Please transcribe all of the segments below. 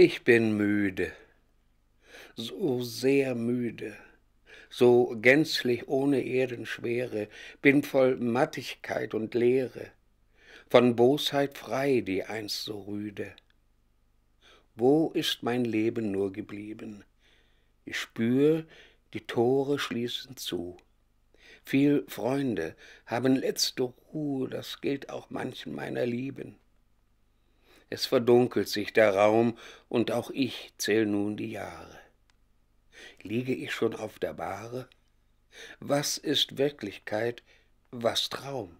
Ich bin müde, so sehr müde, so gänzlich ohne Erdenschwere, bin voll Mattigkeit und Leere, von Bosheit frei, die einst so rüde. Wo ist mein Leben nur geblieben? Ich spür, die Tore schließen zu. Viel Freunde haben letzte Ruhe, das gilt auch manchen meiner Lieben. Es verdunkelt sich der Raum, und auch ich zähl nun die Jahre. Liege ich schon auf der Bahre? Was ist Wirklichkeit, was Traum?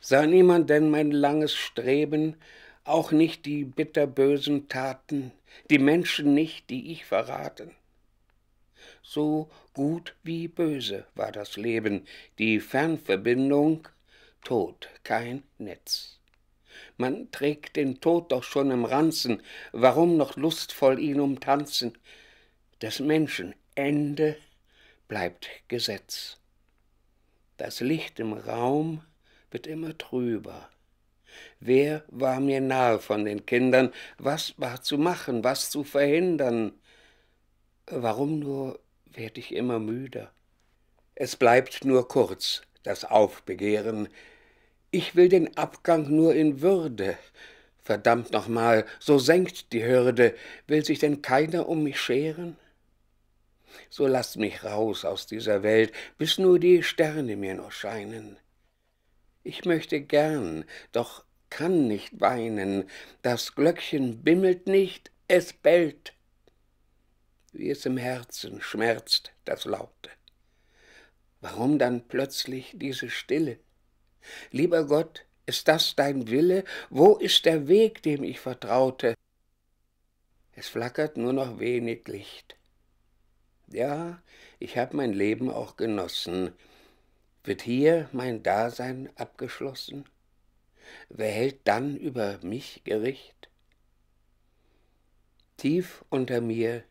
Sah niemand denn mein langes Streben, auch nicht die bitterbösen Taten, die Menschen nicht, die ich verraten? So gut wie böse war das Leben, die Fernverbindung, Tod, kein Netz. Man trägt den Tod doch schon im Ranzen, warum noch lustvoll ihn umtanzen? Des Menschen Ende bleibt Gesetz. Das Licht im Raum wird immer trüber. Wer war mir nahe von den Kindern? Was war zu machen, was zu verhindern? Warum nur werd ich immer müder? Es bleibt nur kurz, das Aufbegehren, ich will den Abgang nur in Würde. Verdammt nochmal, so senkt die Hürde. Will sich denn keiner um mich scheren? So lasst mich raus aus dieser Welt, bis nur die Sterne mir noch scheinen. Ich möchte gern, doch kann nicht weinen. Das Glöckchen bimmelt nicht, es bellt. Wie es im Herzen schmerzt, das Laute. Warum dann plötzlich diese Stille? Lieber Gott, ist das dein Wille? Wo ist der Weg, dem ich vertraute? Es flackert nur noch wenig Licht. Ja, ich hab mein Leben auch genossen. Wird hier mein Dasein abgeschlossen? Wer hält dann über mich Gericht? Tief unter mir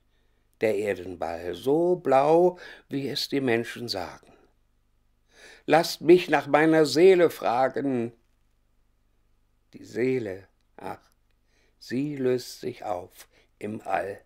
der Erdenball, so blau, wie es die Menschen sagen lasst mich nach meiner Seele fragen. Die Seele, ach, sie löst sich auf im All.